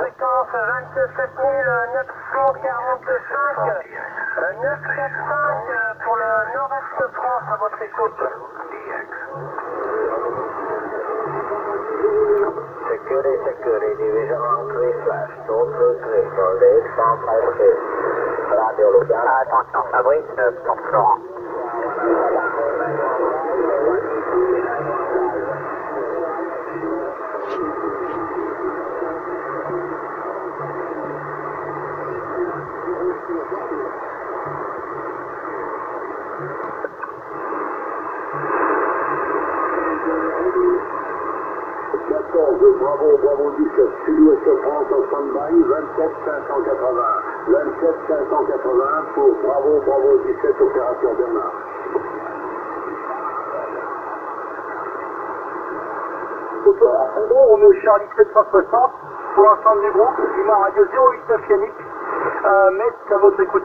Fréquence 27 945, 945 pour le nord-est de France à votre écoute. Security, security, division on 3 slash, 233, for the 855 Radio Lugano. Attention, Fabrice, pour Florent. Bravo, Bravo 17, Sud-Ouest de France en stand-by, 27 580. 27 580 pour Bravo, Bravo 17, opération Bernard. En on est au Charlie 760 pour l'ensemble du groupe, humain radio 089 Yannick, euh, à votre écoute.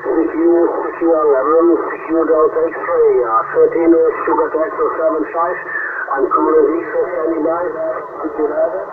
If you, if you are lemon, you dose X-ray, uh, 13 sugar tax of 75, and cooler weeks of 79, did you have it?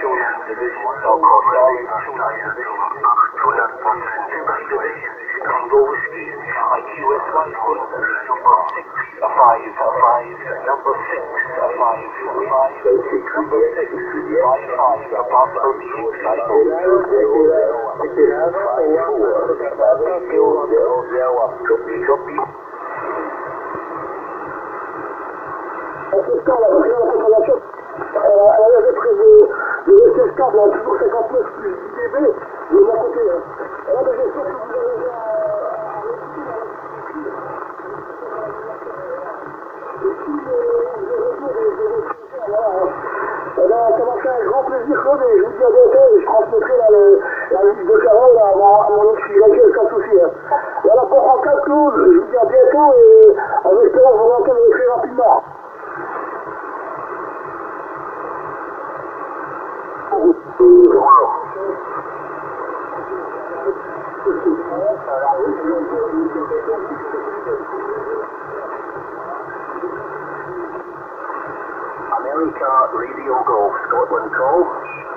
Junior Division, Stockholm Valley, Junior Division, 200% Timber Division, Congo Whiskey, IQS 1, number 6, a 5, a 5, number 6, a 5, a 5. SSK, la recherche de toujours 59 plus 10 de mon côté. Hein. Que vous avez. Ça m'a fait un grand plaisir, Claude, et je vous dis à bientôt, et je transmettrai là, le, la liste de Carole là, à mon- à mon sans souci. Hein. Voilà, pour Franck Claude, je vous dis à bientôt, et en espérant vous entendre très rapidement. America Radio Golf, Scotland call.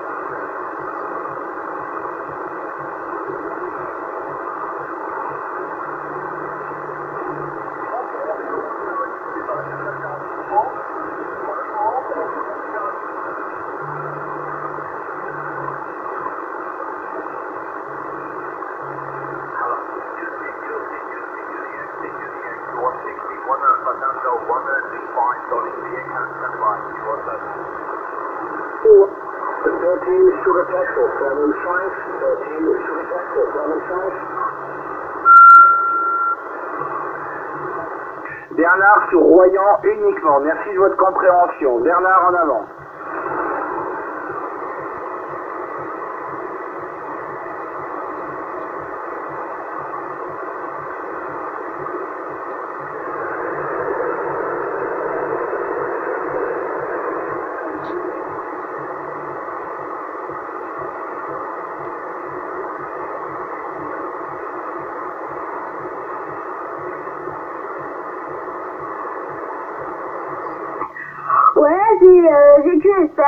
Bernard sur Royan uniquement. Merci de votre compréhension. Bernard en avant.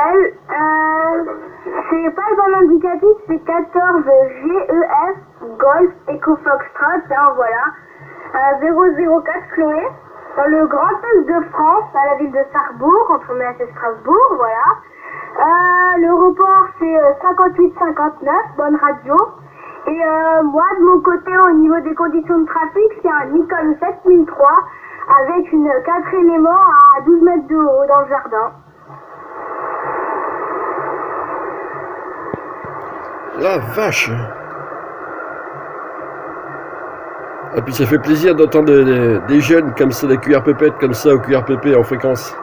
Euh. Euh, c'est pas le bon indicatif, c'est 14 GEF Golf Eco Foxtrot, hein, voilà. Euh, 004 Chloé. Dans le Grand Est de France, à la ville de Sarrebourg, entre Metz et Strasbourg, voilà. Euh, le report c'est 58-59, bonne radio. Et euh, moi de mon côté au niveau des conditions de trafic c'est un Nikon 7003 avec une 4 éléments à 12 mètres de haut dans le jardin. La vache Et puis ça fait plaisir d'entendre des, des jeunes comme ça, des QRPP comme ça au QRPP en fréquence.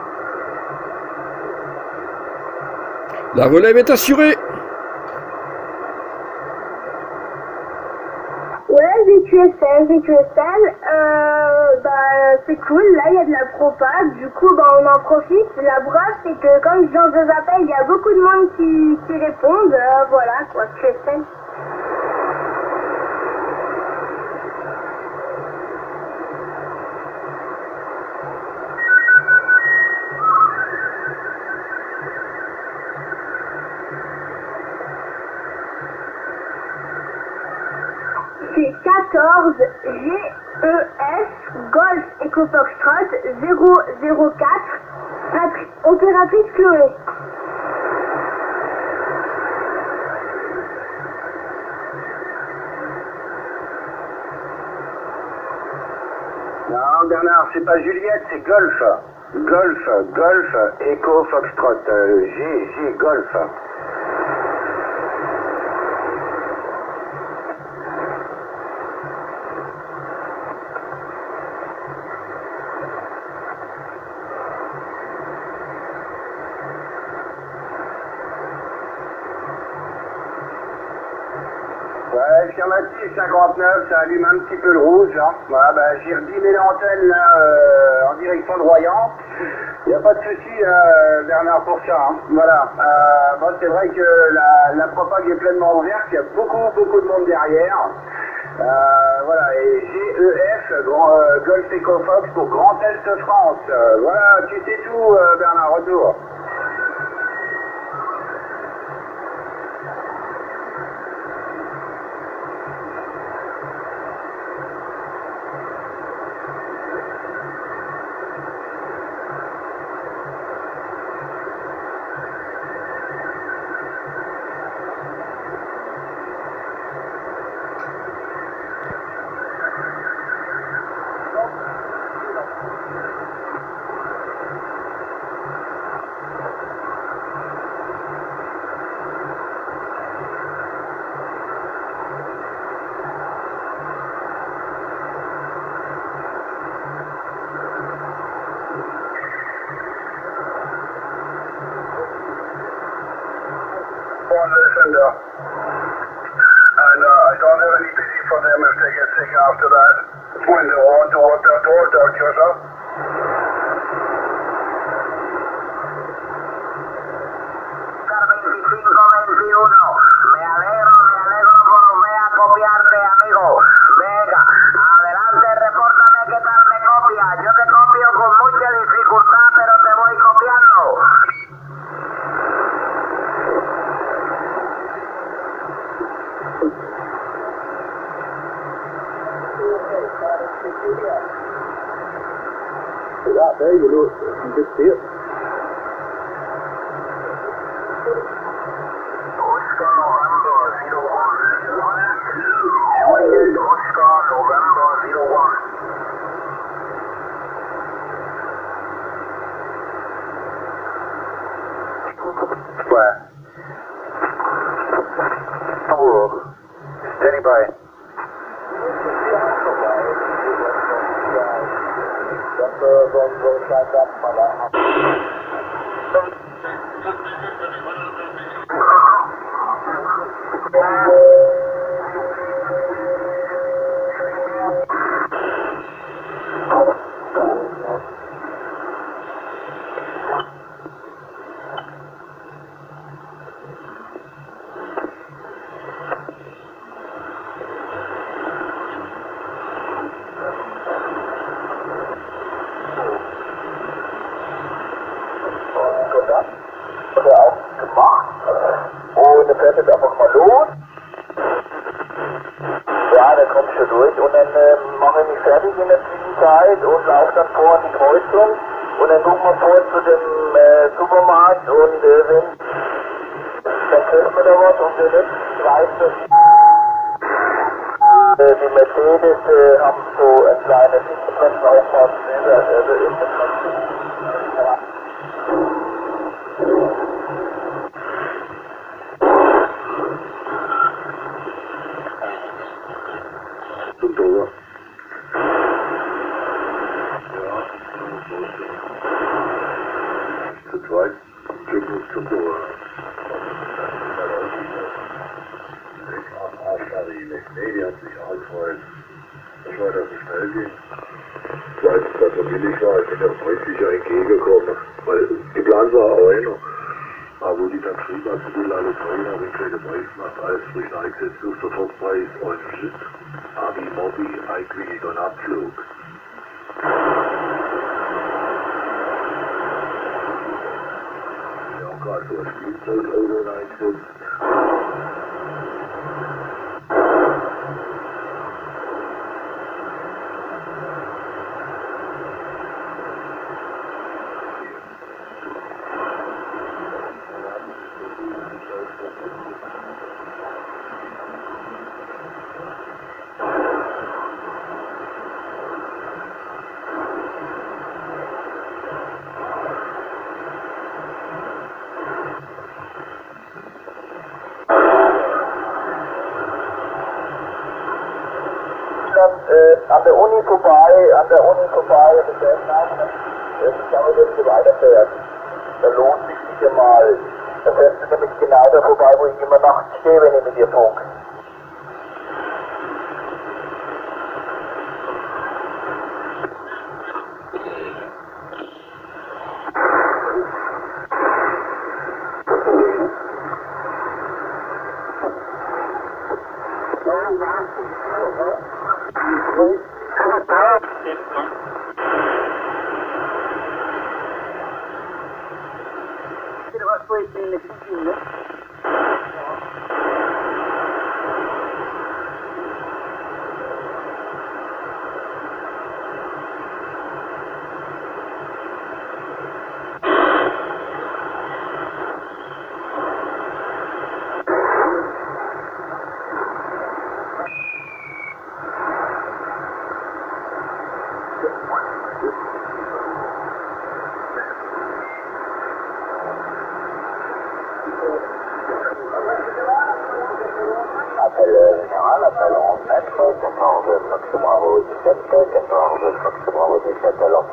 La relève est assurée. Ouais, VQSL, VQSL, euh, bah, c'est cool, là il y a de la propage, du coup bah, on en profite. La preuve c'est que quand je lance des appels, il y a beaucoup de monde qui, qui répondent, euh, voilà quoi, QSL. C'est 14 GES Golf Eco Foxtrot 004 Patri- Opératrice Chloé. Non, Bernard, c'est pas Juliette, c'est Golf. Golf, Golf, Echo, Foxtrot. Euh, G, G, Golf. Ouais, affirmatif, 59, ça allume un petit peu le rouge. Hein. Voilà, bah, j'ai redimé l'antenne là, euh, en direction de Royan. Il n'y a pas de souci, euh, Bernard, pour ça. hein. Voilà. Euh, c'est vrai que la, la propague est pleinement ouverte, il y a beaucoup, beaucoup de monde derrière. Voilà, et GEF, Golf Ecofox pour Grand Est France. Voilà, tu sais tout, Bernard, retour. anything after that window on to what that door down yourself. you know até ele olhou entristecido. まだ。Und dann fährt jetzt einfach mal los. Ja, komm ich schon durch und dann äh, mache ich mich fertig in der Zwischenzeit und laufe dann vor an die Kreuzung und dann gucken wir vor zu dem äh, Supermarkt und äh, wenn dann kriegt man da was und wenn nicht, das. Äh, die Mercedes äh, haben so ein kleines Sitzplatzaufbau über, also in der die ausfreut. Das war, dass es schnell ging. Zweitens, dass er billig war, ich bin ja freundlich entgegengekommen. Weil geplant war auch einer. Aber wo die dann geschrieben hat, sie will alle teuer, habe ich keine Preis gemacht, alles frisch eingesetzt, auf Sofortpreis und Abi Mobby eigentlich und Abflug. Ja, gerade so ein Spielzeugauto eingesetzt. An der Uni vorbei, an der Uni vorbei, und ich denke, nein, äh, damit wenn du weiterfährt, da lohnt sich sicher mal. Da fährst du nämlich genau da vorbei, wo ich immer nachts stehe, wenn ich mit dir funk. จะจะลองดูครับสมองวิธีจะจะลอง